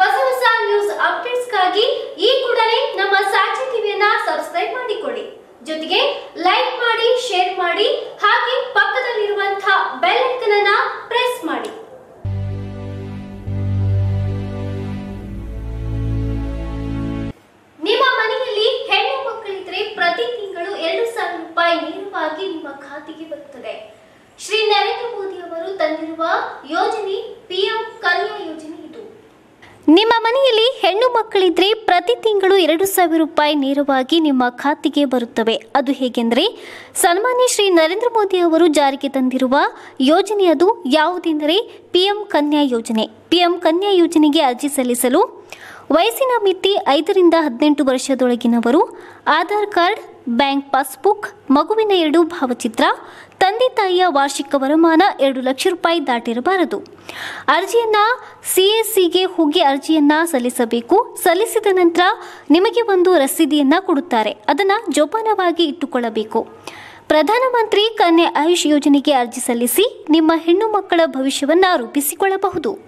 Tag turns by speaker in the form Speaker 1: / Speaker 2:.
Speaker 1: ಹೊಸ ಹೊಸ ನ್ಯೂಸ್ ಅಪ್ಡೇಟ್ಸ್ಗಾಗಿ ಈ ಕೂಡಲೇ ನಮ್ಮ ಸಾಕ್ಷಿ ಟಿವಿಯನ್ನ ಸಬ್ಸ್ಕ್ರೈಬ್ ಮಾಡಿಕೊಳ್ಳಿ. ಜೊತೆಗೆ ಲೈಕ್ ಮಾಡಿ ಶೇರ್ ಮಾಡಿ, ಹಾಗೆ ಪಕ್ಕದಲ್ಲಿರುವಂತಹ ಬೆಲ್ ಐಕನ್ ಪ್ರೆಸ್ ಮಾಡಿ. ನಿಮ್ಮ ಮನೆಯಲ್ಲಿ ಹೆಣ್ಣು ಮಕ್ಕಳಿದ್ರೆ ಪ್ರತಿ ತಿಂಗಳು ಎರಡು ಸಾವಿರ ರೂಪಾಯಿ ನೇರವಾಗಿ ನಿಮ್ಮ ಖಾತೆಗೆ ಬರುತ್ತದೆ. ಶ್ರೀ ನರೇಂದ್ರ ಮೋದಿ ಅವರು ತಂದಿರುವ ಯೋಜನೆ ಪಿಎಂ ಕನ್ಯಾ ಯೋಜನೆ ಇದು ನಿಮ್ಮ ಮನೆಯಲ್ಲಿ ಹೆಣ್ಣು ಮಕ್ಕಳಿದ್ರೆ ಪ್ರತಿ ತಿಂಗಳು ಎರಡು ಸಾವಿರ ರೂಪಾಯಿ ನೇರವಾಗಿ ನಿಮ್ಮ ಖಾತೆಗೆ ಬರುತ್ತವೆ. ಅದು ಹೇಗೆಂದರೆ, ಸನ್ಮಾನ್ಯ ಶ್ರೀ ನರೇಂದ್ರ ಮೋದಿ ಅವರು ಜಾರಿಗೆ ತಂದಿರುವ ಯೋಜನೆ ಅದು ಯಾವುದೆಂದರೆ ಪಿಎಂ ಕನ್ಯಾ ಯೋಜನೆ. ಪಿಎಂ ಕನ್ಯಾ ಯೋಜನೆಗೆ ಅರ್ಜಿ ಸಲ್ಲಿಸಲು ವಯಸ್ಸಿನ ಮಿತಿ ಐದರಿಂದ ಹದಿನೆಂಟು ವರ್ಷದೊಳಗಿನವರು, ಆಧಾರ್ ಕಾರ್ಡ್, ಬ್ಯಾಂಕ್ ಪಾಸ್ಬುಕ್, ಮಗುವಿನ ಎರಡು ಭಾವಚಿತ್ರ, ತಂದೆ ತಾಯಿಯ ವಾರ್ಷಿಕ ವರಮಾನ ಎರಡು ಲಕ್ಷ ರೂಪಾಯಿ ದಾಟಿರಬಾರದು. ಅರ್ಜಿಯನ್ನ ಸಿಎಸ್ಸಿಗೆ ಹೋಗಿ ಅರ್ಜಿಯನ್ನು ಸಲ್ಲಿಸಬೇಕು. ಸಲ್ಲಿಸಿದ ನಂತರ ನಿಮಗೆ ಒಂದು ರಸೀದಿಯನ್ನು ಕೊಡುತ್ತಾರೆ. ಅದನ್ನ ಜೋಪಾನವಾಗಿ ಇಟ್ಟುಕೊಳ್ಳಬೇಕು. ಪ್ರಧಾನಮಂತ್ರಿ ಕನ್ಯಾ ಆಯುಷ್ ಯೋಜನೆಗೆ ಅರ್ಜಿ ಸಲ್ಲಿಸಿ ನಿಮ್ಮ ಹೆಣ್ಣು ಮಕ್ಕಳ ಭವಿಷ್ಯವನ್ನ ರೂಪಿಸಿಕೊಳ್ಳಬಹುದು.